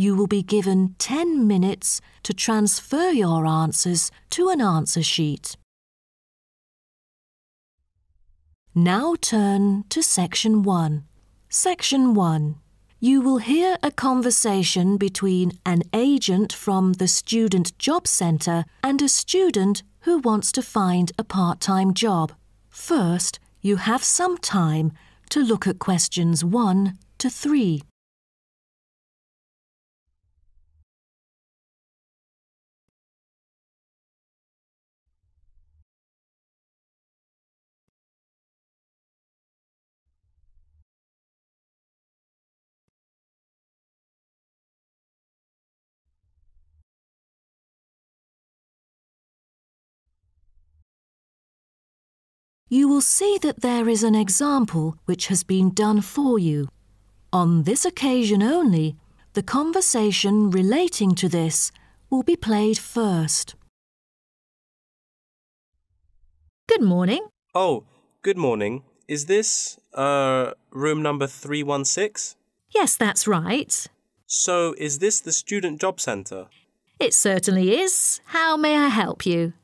you will be given 10 minutes to transfer your answers to an answer sheet. Now turn to Section 1. Section 1. You will hear a conversation between an agent from the Student Job Centre and a student who wants to find a part-time job. First, you have some time to look at questions 1 to 3. You will see that there is an example which has been done for you. On this occasion only, the conversation relating to this will be played first. Good morning. Oh, good morning. Is this, uh, room number 316? Yes, that's right. So, is this the Student Job Centre? It certainly is. How may I help you?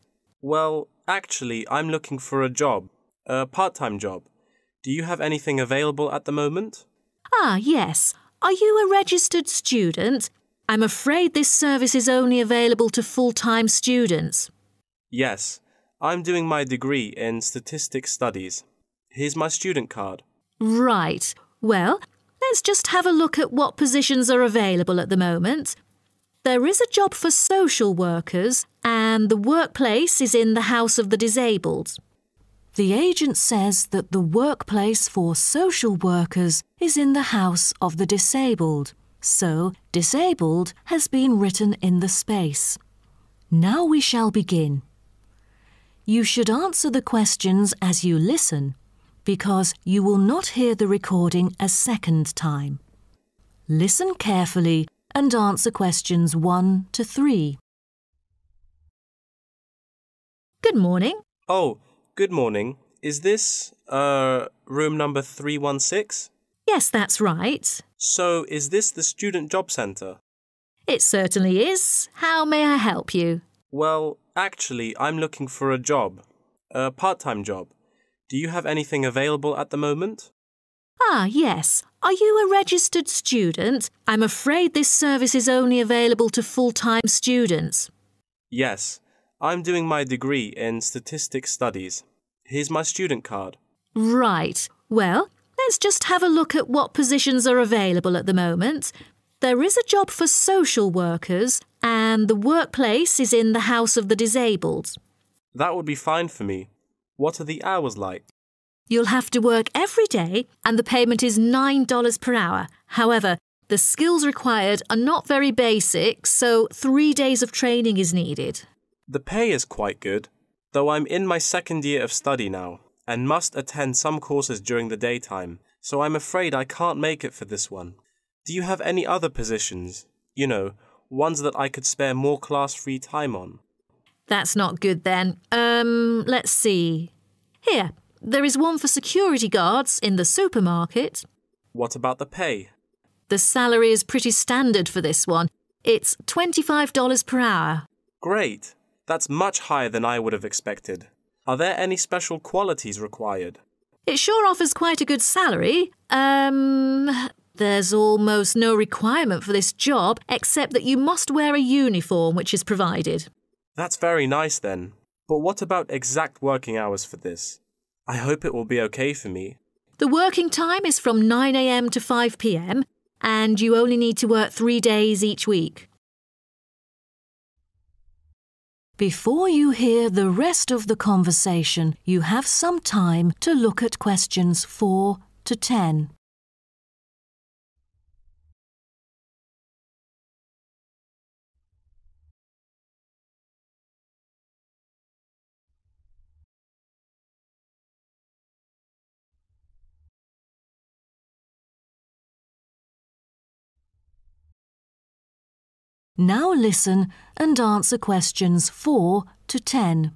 Well, actually, I'm looking for a job. A part time job. Do you have anything available at the moment? Ah, yes. Are you a registered student? I'm afraid this service is only available to full time students. Yes. I'm doing my degree in statistics studies. Here's my student card. Right. Well, let's just have a look at what positions are available at the moment. There is a job for social workers, and the workplace is in the House of the Disabled. The agent says that the workplace for social workers is in the House of the Disabled, so disabled has been written in the space. Now we shall begin. You should answer the questions as you listen, because you will not hear the recording a second time. Listen carefully and answer questions 1 to 3. Good morning. Oh, Good morning. Is this, uh, room number 316? Yes, that's right. So, is this the Student Job Centre? It certainly is. How may I help you? Well, actually, I'm looking for a job. A part time job. Do you have anything available at the moment? Ah, yes. Are you a registered student? I'm afraid this service is only available to full time students. Yes. I'm doing my degree in statistics studies. Here's my student card. Right. Well, let's just have a look at what positions are available at the moment. There is a job for social workers, and the workplace is in the House of the Disabled. That would be fine for me. What are the hours like? You'll have to work every day, and the payment is $9 per hour. However, the skills required are not very basic, so three days of training is needed. The pay is quite good, though I'm in my second year of study now and must attend some courses during the daytime, so I'm afraid I can't make it for this one. Do you have any other positions? You know, ones that I could spare more class free time on? That's not good then. Um, let's see. Here, there is one for security guards in the supermarket. What about the pay? The salary is pretty standard for this one. It's $25 per hour. Great. That's much higher than I would have expected. Are there any special qualities required? It sure offers quite a good salary. Um, there's almost no requirement for this job except that you must wear a uniform which is provided. That's very nice then. But what about exact working hours for this? I hope it will be okay for me. The working time is from 9am to 5pm, and you only need to work three days each week. Before you hear the rest of the conversation, you have some time to look at questions 4 to 10. Now listen and answer questions 4 to 10.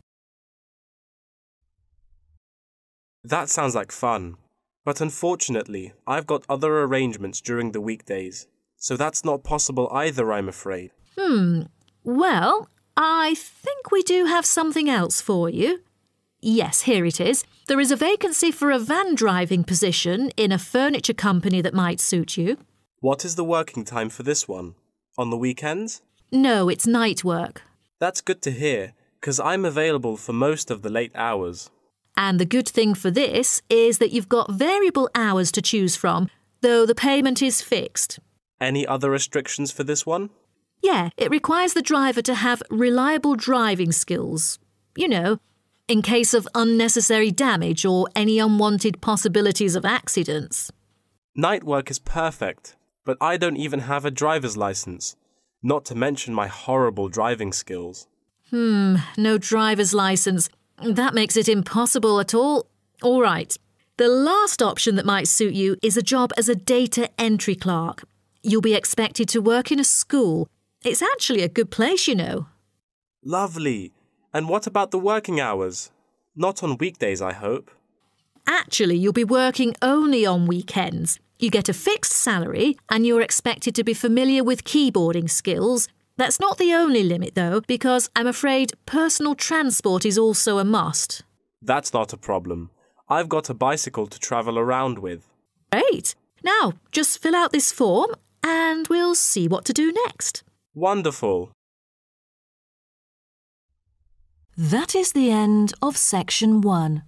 That sounds like fun. But unfortunately, I've got other arrangements during the weekdays, so that's not possible either, I'm afraid. Hmm. Well, I think we do have something else for you. Yes, here it is. There is a vacancy for a van driving position in a furniture company that might suit you. What is the working time for this one? On the weekends? No, it's night work. That's good to hear, because I'm available for most of the late hours. And the good thing for this is that you've got variable hours to choose from, though the payment is fixed. Any other restrictions for this one? Yeah, it requires the driver to have reliable driving skills. You know, in case of unnecessary damage or any unwanted possibilities of accidents. Night work is perfect, but I don't even have a driver's license, not to mention my horrible driving skills. Hmm, no driver's license. That makes it impossible at all. All right. The last option that might suit you is a job as a data entry clerk. You'll be expected to work in a school. It's actually a good place, you know. Lovely. And what about the working hours? Not on weekdays, I hope. Actually, you'll be working only on weekends. You get a fixed salary and you're expected to be familiar with keyboarding skills. That's not the only limit, though, because I'm afraid personal transport is also a must. That's not a problem. I've got a bicycle to travel around with. Great. Now, just fill out this form and we'll see what to do next. Wonderful. That is the end of section 1.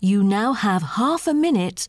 You now have half a minute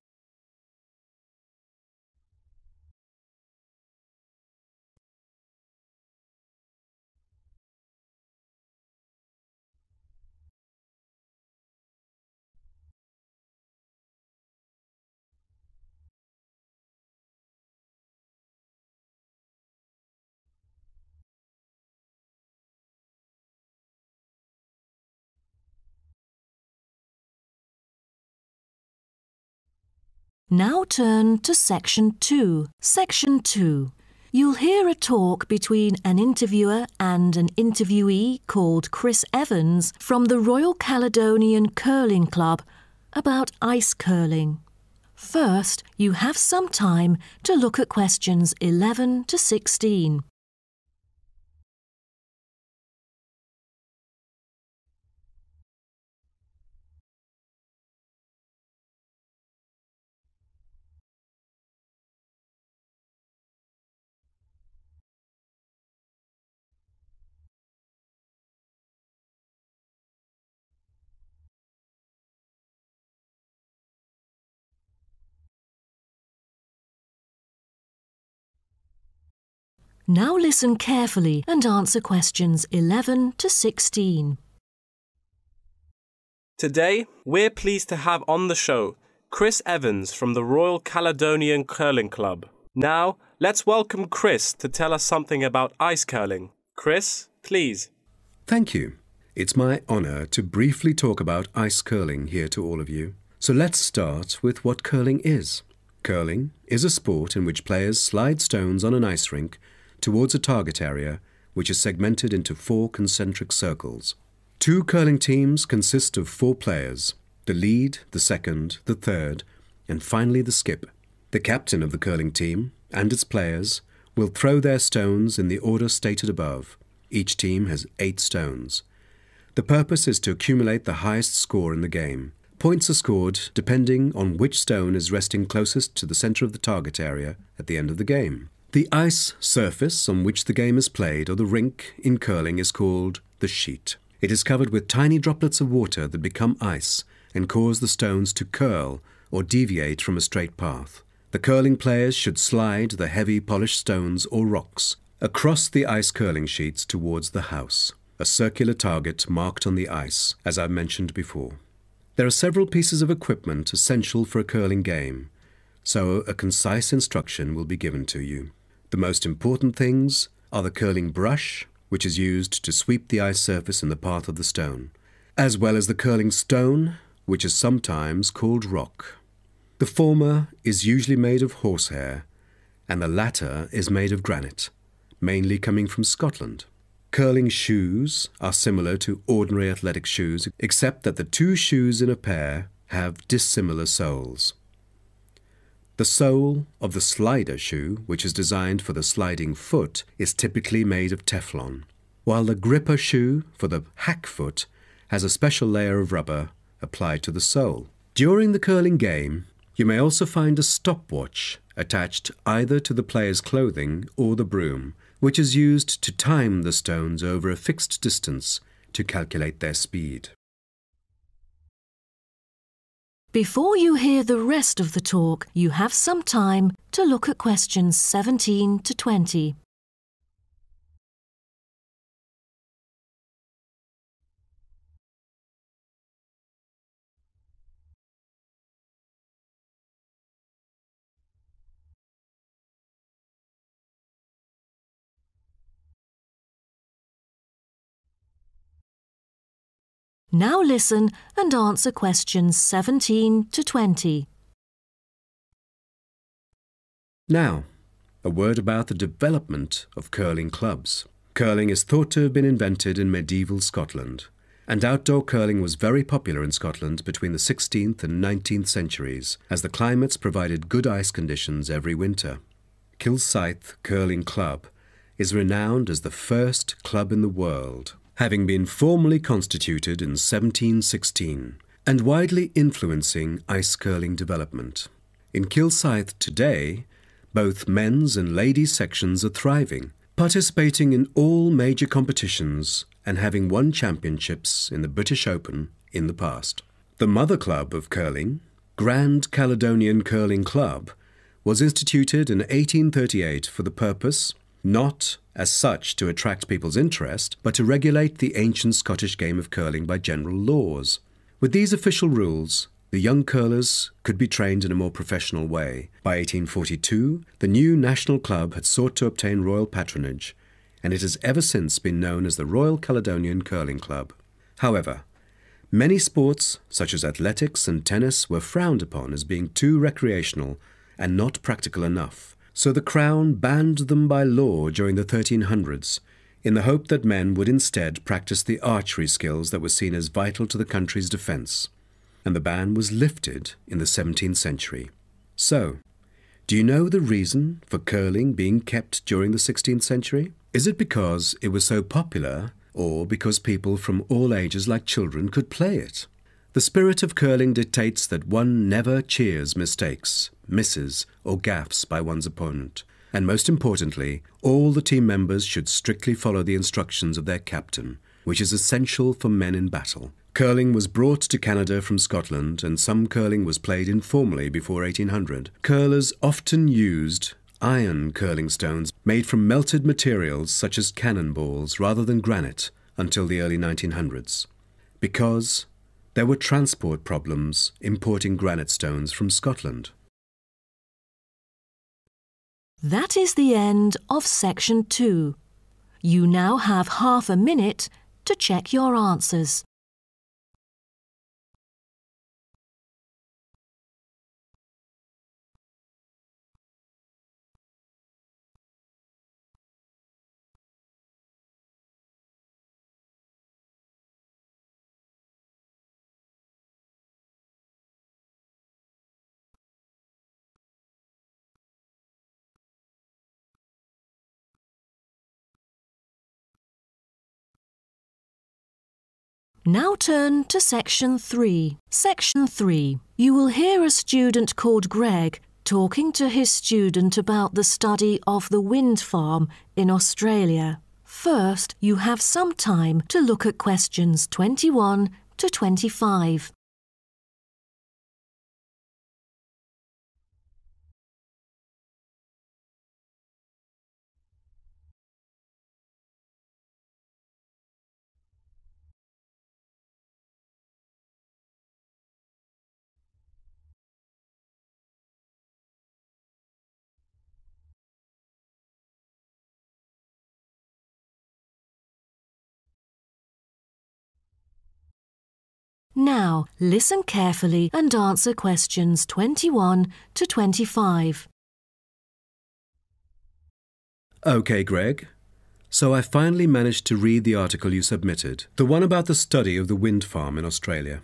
Now turn to section 2. Section 2. You'll hear a talk between an interviewer and an interviewee called Chris Evans from the Royal Caledonian Curling Club about ice curling. First, you have some time to look at questions 11 to 16. Now listen carefully and answer questions 11 to 16. Today, we're pleased to have on the show Chris Evans from the Royal Caledonian Curling Club. Now, let's welcome Chris to tell us something about ice curling. Chris, please. Thank you. It's my honour to briefly talk about ice curling here to all of you. So let's start with what curling is. Curling is a sport in which players slide stones on an ice rink towards a target area which is segmented into four concentric circles. Two curling teams consist of four players the lead, the second, the third, and finally the skip. The captain of the curling team and its players will throw their stones in the order stated above. Each team has eight stones. The purpose is to accumulate the highest score in the game. Points are scored depending on which stone is resting closest to the centre of the target area at the end of the game. The ice surface on which the game is played, or the rink in curling, is called the sheet. It is covered with tiny droplets of water that become ice and cause the stones to curl or deviate from a straight path. The curling players should slide the heavy polished stones or rocks across the ice curling sheets towards the house, a circular target marked on the ice, as I mentioned before. There are several pieces of equipment essential for a curling game, so a concise instruction will be given to you. The most important things are the curling brush, which is used to sweep the ice surface in the path of the stone, as well as the curling stone, which is sometimes called rock. The former is usually made of horsehair and the latter is made of granite, mainly coming from Scotland. Curling shoes are similar to ordinary athletic shoes, except that the two shoes in a pair have dissimilar soles. The sole of the slider shoe, which is designed for the sliding foot, is typically made of Teflon, while the gripper shoe for the hack foot has a special layer of rubber applied to the sole. During the curling game, you may also find a stopwatch attached either to the player's clothing or the broom, which is used to time the stones over a fixed distance to calculate their speed. Before you hear the rest of the talk, you have some time to look at questions 17 to 20. Now listen and answer questions 17 to 20. Now, a word about the development of curling clubs. Curling is thought to have been invented in medieval Scotland, and outdoor curling was very popular in Scotland between the 16th and 19th centuries, as the climates provided good ice conditions every winter. Kilsyth Curling Club is renowned as the first club in the world having been formally constituted in 1716 and widely influencing ice curling development. In Kilsyth today, both men's and ladies' sections are thriving, participating in all major competitions and having won championships in the British Open in the past. The mother club of curling, Grand Caledonian Curling Club, was instituted in 1838 for the purpose not as such to attract people's interest, but to regulate the ancient Scottish game of curling by general laws. With these official rules, the young curlers could be trained in a more professional way. By 1842, the new national club had sought to obtain royal patronage, and it has ever since been known as the Royal Caledonian Curling Club. However, many sports, such as athletics and tennis, were frowned upon as being too recreational and not practical enough so the Crown banned them by law during the 1300s, in the hope that men would instead practice the archery skills that were seen as vital to the country's defence. And the ban was lifted in the 17th century. So, do you know the reason for curling being kept during the 16th century? Is it because it was so popular, or because people from all ages like children could play it? The spirit of curling dictates that one never cheers mistakes, misses, or gaffes by one's opponent. And most importantly, all the team members should strictly follow the instructions of their captain, which is essential for men in battle. Curling was brought to Canada from Scotland, and some curling was played informally before 1800. Curlers often used iron curling stones made from melted materials such as cannonballs rather than granite until the early 1900s. Because there were transport problems importing granite stones from Scotland. That is the end of section two. You now have half a minute to check your answers. Now turn to section 3. Section 3. You will hear a student called Greg talking to his student about the study of the wind farm in Australia. First, you have some time to look at questions 21 to 25. Now, listen carefully and answer questions 21 to 25. OK, Greg. So I finally managed to read the article you submitted, the one about the study of the wind farm in Australia.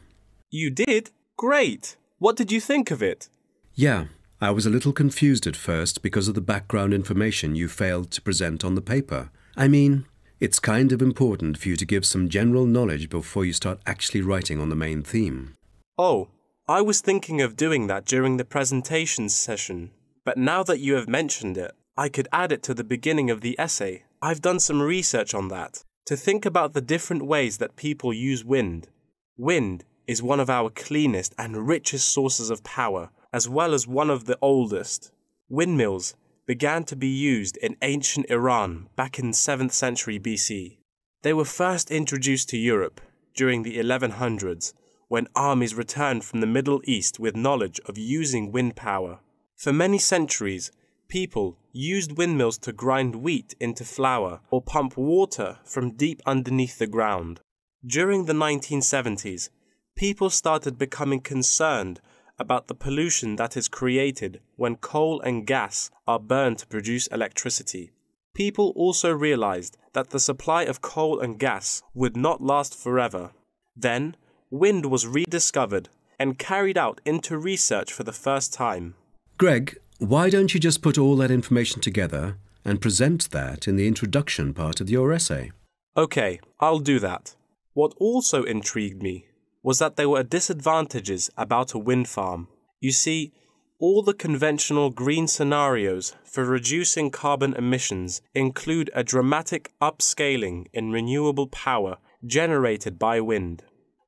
You did? Great! What did you think of it? Yeah, I was a little confused at first because of the background information you failed to present on the paper. I mean, it's kind of important for you to give some general knowledge before you start actually writing on the main theme. Oh, I was thinking of doing that during the presentation session, but now that you have mentioned it, I could add it to the beginning of the essay. I've done some research on that to think about the different ways that people use wind. Wind is one of our cleanest and richest sources of power, as well as one of the oldest. Windmills began to be used in ancient Iran back in 7th century BC. They were first introduced to Europe during the 1100s when armies returned from the Middle East with knowledge of using wind power. For many centuries, people used windmills to grind wheat into flour or pump water from deep underneath the ground. During the 1970s, people started becoming concerned about the pollution that is created when coal and gas are burned to produce electricity. People also realized that the supply of coal and gas would not last forever. Then, wind was rediscovered and carried out into research for the first time. Greg, why don't you just put all that information together and present that in the introduction part of your essay? Okay, I'll do that. What also intrigued me was that there were disadvantages about a wind farm. You see, all the conventional green scenarios for reducing carbon emissions include a dramatic upscaling in renewable power generated by wind,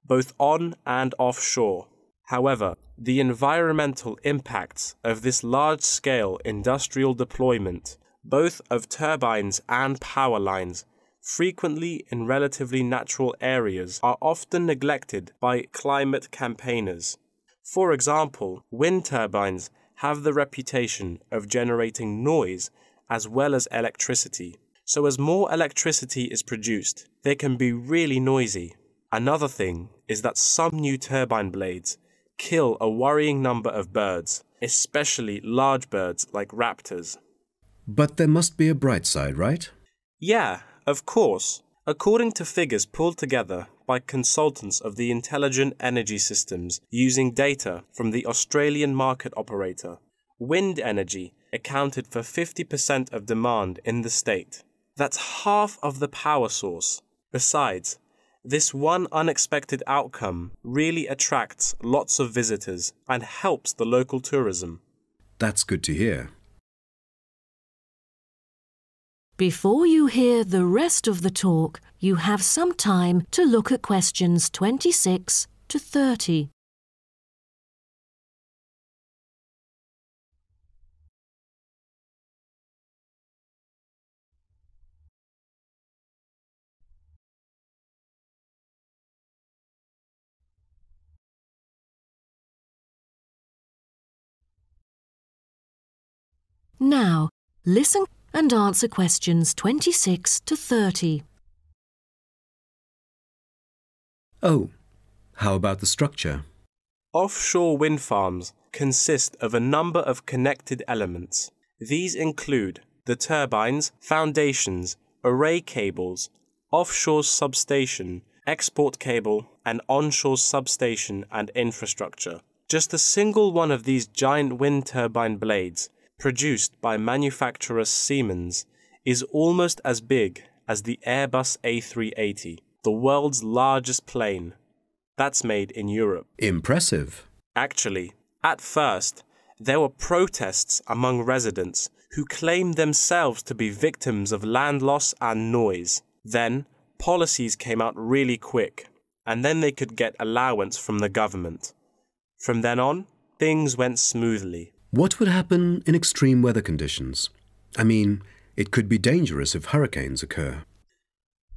both on and offshore. However, the environmental impacts of this large scale industrial deployment, both of turbines and power lines, frequently in relatively natural areas, are often neglected by climate campaigners. For example, wind turbines have the reputation of generating noise as well as electricity. So, as more electricity is produced, they can be really noisy. Another thing is that some new turbine blades kill a worrying number of birds, especially large birds like raptors. But there must be a bright side, right? Yeah, of course, according to figures pulled together by consultants of the Intelligent Energy Systems using data from the Australian market operator, wind energy accounted for 50% of demand in the state. That's half of the power source. Besides, this one unexpected outcome really attracts lots of visitors and helps the local tourism. That's good to hear. Before you hear the rest of the talk, you have some time to look at questions 26 to 30. Now, listen and answer questions 26 to 30. Oh, how about the structure? Offshore wind farms consist of a number of connected elements. These include the turbines, foundations, array cables, offshore substation, export cable, and onshore substation and infrastructure. Just a single one of these giant wind turbine blades produced by manufacturer Siemens, is almost as big as the Airbus A380, the world's largest plane. That's made in Europe. Impressive. Actually, at first, there were protests among residents who claimed themselves to be victims of land loss and noise. Then, policies came out really quick, and then they could get allowance from the government. From then on, things went smoothly. What would happen in extreme weather conditions? I mean, it could be dangerous if hurricanes occur.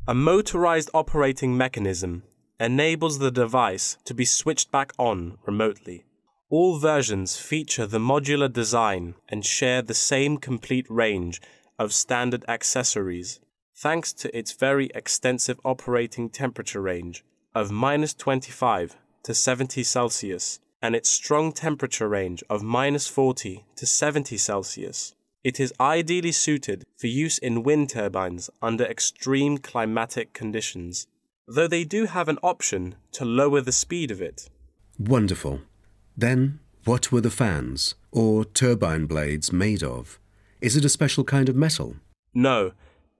A motorized operating mechanism enables the device to be switched back on remotely. All versions feature the modular design and share the same complete range of standard accessories, thanks to its very extensive operating temperature range of minus 25 to 70 Celsius and its strong temperature range of minus 40 to 70 Celsius. It is ideally suited for use in wind turbines under extreme climatic conditions, though they do have an option to lower the speed of it. Wonderful. Then, what were the fans, or turbine blades, made of? Is it a special kind of metal? No,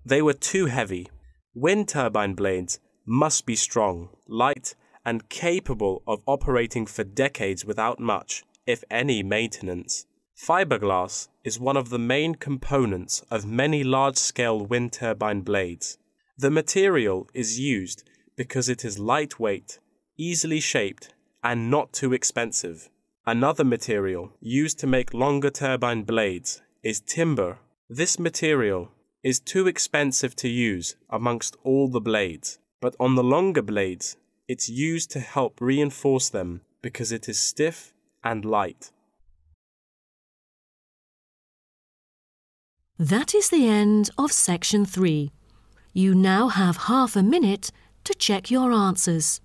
they were too heavy. Wind turbine blades must be strong, light, and capable of operating for decades without much, if any, maintenance. Fiberglass is one of the main components of many large scale wind turbine blades. The material is used because it is lightweight, easily shaped, and not too expensive. Another material used to make longer turbine blades is timber. This material is too expensive to use amongst all the blades, but on the longer blades, it's used to help reinforce them because it is stiff and light. That is the end of section 3. You now have half a minute to check your answers.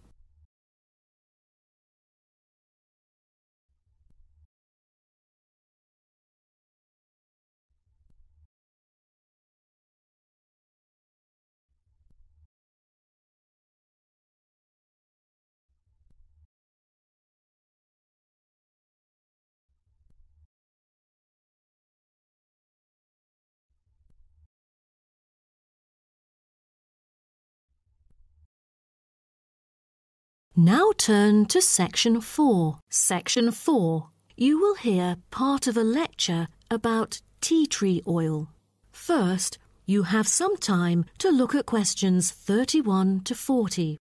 Now turn to section 4. Section 4. You will hear part of a lecture about tea tree oil. First, you have some time to look at questions 31 to 40.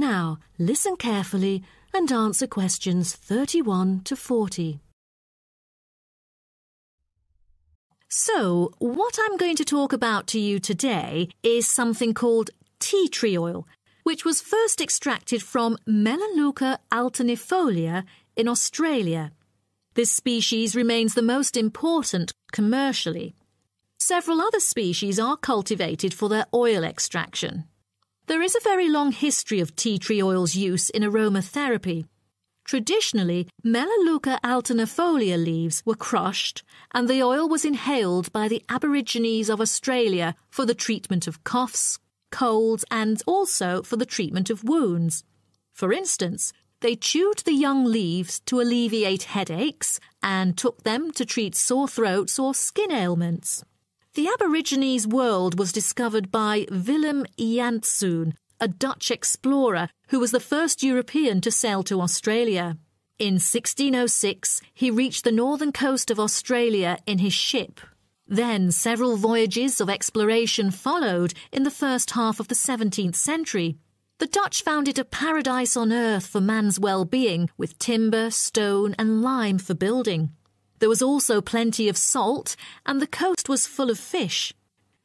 Now, listen carefully and answer questions 31 to 40. So, what I'm going to talk about to you today is something called tea tree oil, which was first extracted from Melaleuca alternifolia in Australia. This species remains the most important commercially. Several other species are cultivated for their oil extraction. There is a very long history of tea tree oil's use in aromatherapy. Traditionally, Melaleuca alternifolia leaves were crushed and the oil was inhaled by the Aborigines of Australia for the treatment of coughs, colds, and also for the treatment of wounds. For instance, they chewed the young leaves to alleviate headaches and took them to treat sore throats or skin ailments. The Aborigines world was discovered by Willem Janszoon, a Dutch explorer who was the first European to sail to Australia. In 1606, he reached the northern coast of Australia in his ship. Then several voyages of exploration followed in the first half of the 17th century. The Dutch found it a paradise on earth for man's well-being, with timber, stone, and lime for building. There was also plenty of salt, and the coast was full of fish.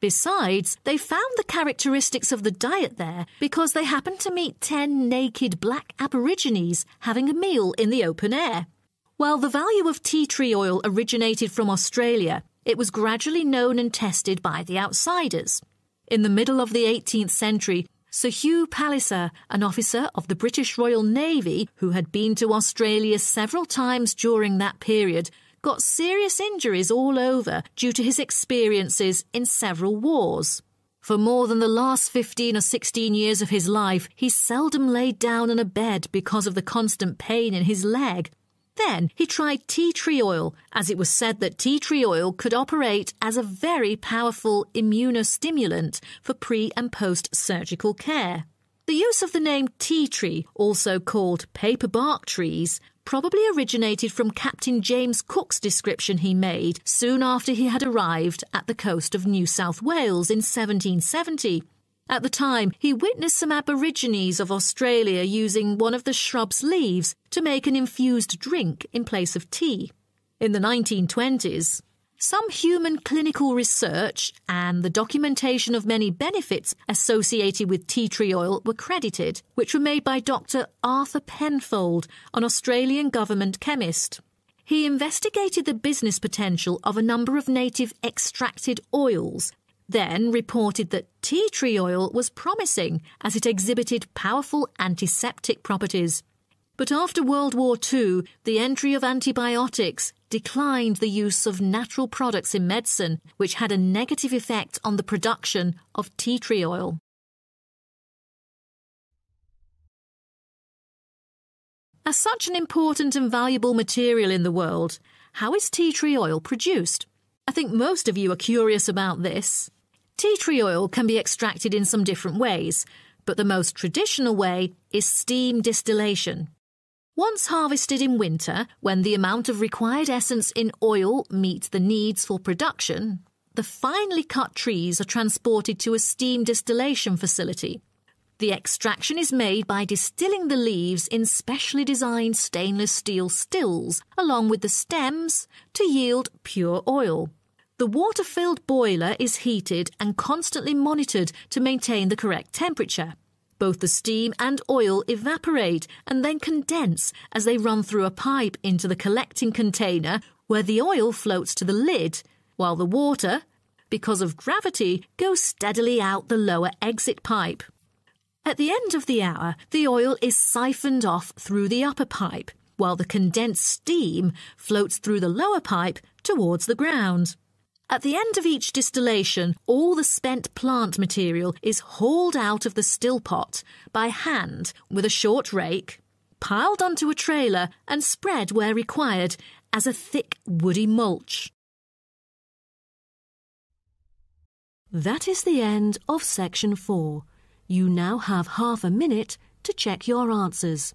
Besides, they found the characteristics of the diet there because they happened to meet ten naked black aborigines having a meal in the open air. While the value of tea tree oil originated from Australia, it was gradually known and tested by the outsiders. In the middle of the 18th century, Sir Hugh Palliser, an officer of the British Royal Navy who had been to Australia several times during that period, got serious injuries all over due to his experiences in several wars. For more than the last 15 or 16 years of his life, he seldom laid down on a bed because of the constant pain in his leg. Then he tried tea tree oil, as it was said that tea tree oil could operate as a very powerful immunostimulant for pre and post surgical care. The use of the name tea tree, also called paper bark trees, probably originated from Captain James Cook's description he made soon after he had arrived at the coast of New South Wales in 1770. At the time, he witnessed some Aborigines of Australia using one of the shrub's leaves to make an infused drink in place of tea. In the 1920s, some human clinical research and the documentation of many benefits associated with tea tree oil were credited, which were made by Dr. Arthur Penfold, an Australian government chemist. He investigated the business potential of a number of native extracted oils, then reported that tea tree oil was promising as it exhibited powerful antiseptic properties. But after World War II, the entry of antibiotics declined the use of natural products in medicine, which had a negative effect on the production of tea tree oil. As such an important and valuable material in the world, how is tea tree oil produced? I think most of you are curious about this. Tea tree oil can be extracted in some different ways, but the most traditional way is steam distillation. Once harvested in winter, when the amount of required essence in oil meets the needs for production, the finely cut trees are transported to a steam distillation facility. The extraction is made by distilling the leaves in specially designed stainless steel stills along with the stems to yield pure oil. The water filled boiler is heated and constantly monitored to maintain the correct temperature. Both the steam and oil evaporate and then condense as they run through a pipe into the collecting container where the oil floats to the lid, while the water, because of gravity, goes steadily out the lower exit pipe. At the end of the hour, the oil is siphoned off through the upper pipe, while the condensed steam floats through the lower pipe towards the ground. At the end of each distillation, all the spent plant material is hauled out of the still pot by hand with a short rake, piled onto a trailer, and spread where required as a thick woody mulch. That is the end of section 4. You now have half a minute to check your answers.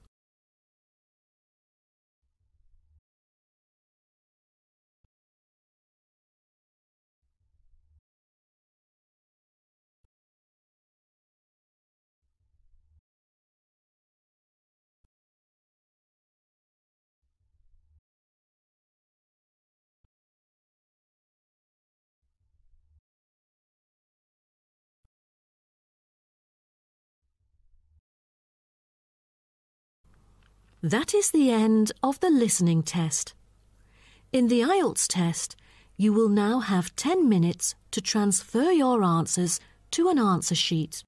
That is the end of the listening test. In the IELTS test, you will now have 10 minutes to transfer your answers to an answer sheet.